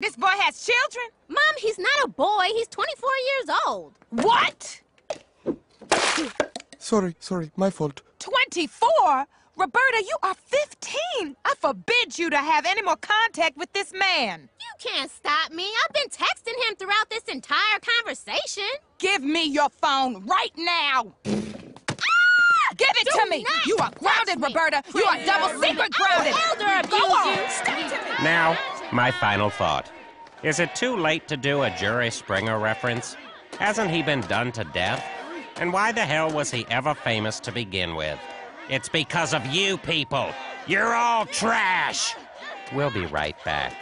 This boy has children? Mom, he's not a boy. He's 24 years old. What? Sorry, sorry, my fault. 24? Roberta, you are 15. I forbid you to have any more contact with this man. You can't stop me. I've been texting him throughout this entire conversation. Give me your phone right now. Ah! Give it Do to me. You are grounded, me. Roberta. You are double secret grounded. I will elder Go abuse on. you. Stick to me. Now, my final thought. Is it too late to do a Jerry Springer reference? Hasn't he been done to death? And why the hell was he ever famous to begin with? It's because of you people. You're all trash. We'll be right back.